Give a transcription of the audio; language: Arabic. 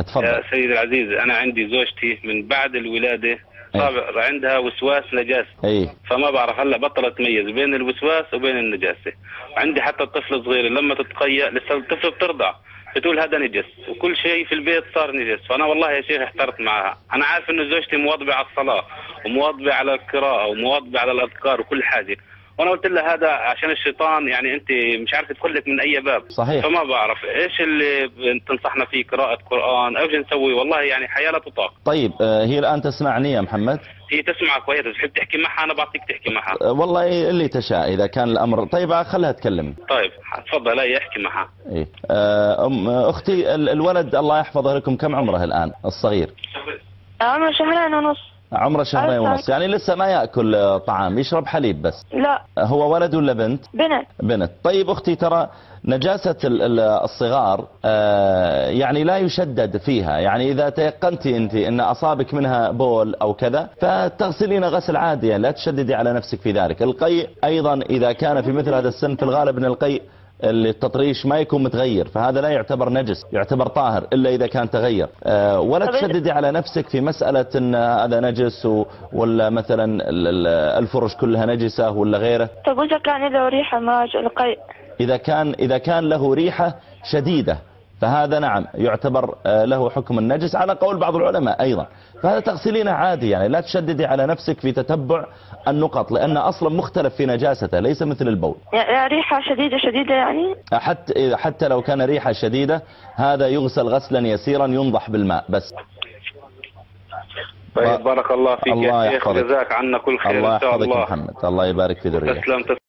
اتفضل. يا سيدي العزيز أنا عندي زوجتي من بعد الولادة صار عندها وسواس نجاسة. اي فما بعرف هلا بطلت تميز بين الوسواس وبين النجاسة. وعندي حتى الطفل الصغير لما تتقيأ لسه الطفل بترضع بتقول هذا نجس وكل شيء في البيت صار نجس. فأنا والله يا شيخ احترت معها. أنا عارف إنه زوجتي مواظبة على الصلاة ومواظبة على القراءة ومواظبة على الأذكار وكل حاجة. وأنا قلت لها هذا عشان الشيطان يعني انت مش عارفه تدخلك من أي باب. صحيح. فما بعرف إيش اللي تنصحنا فيه قراءة قرآن أو إيش نسوي؟ والله يعني حياة لا تطاق. طيب آه، هي الآن تسمعني يا محمد؟ هي تسمع كويس تحب تحكي معها؟ أنا بعطيك تحكي معها. آه، والله اللي تشاء إذا كان الأمر. طيب آه، خلها تكلم. طيب تفضل هي احكي معها. أم أختي ال- الولد الله يحفظه لكم كم عمره الآن؟ الصغير. عمره شهرين ونص. عمره شهرين. ونص يعني لسه ما يأكل آه، طعام يشرب حليب بس. لا. هو ولد ولا بنت؟ بنت. بنت. طيب أختي ترى نجاسة ال- ال- الصغار آه، يعني لا يشدد فيها. يعني إذا تيقنت أنت أن أصابك منها بول أو كذا فتغسلين غسل عادي. يعني لا تشددي على نفسك في ذلك. القيء أيضا إذا كان في مثل هذا السن في الغالب أن القيء التطريش ما يكون متغير فهذا لا يعتبر نجس يعتبر طاهر إلا إذا كان تغير. آه، ولا تشددي على نفسك في مسألة أن هذا نجس ولا مثلا ال- ال- الفرش كلها نجسة ولا غيره؟ طب وإذا كان له ريحة ماج القيء إذا كان إذا كان له ريحة شديدة فهذا نعم يعتبر آه، له حكم النجس على قول بعض العلماء أيضا. فهذا تغسلينه عادي يعني لا تشددي على نفسك في تتبع النقط لأن أصلا مختلف في نجاسته ليس مثل البول. ريحة شديدة شديدة يعني؟ حتى حتى لو كان ريحة شديدة هذا يغسل غسلا يسيرا ينضح بالماء بس. طيب بارك الله فيك الله يا شيخ يحفظك. جزاك عنا كل خير الله إن شاء يحفظك الله. محمد. الله يبارك في ذريتك. تسلم.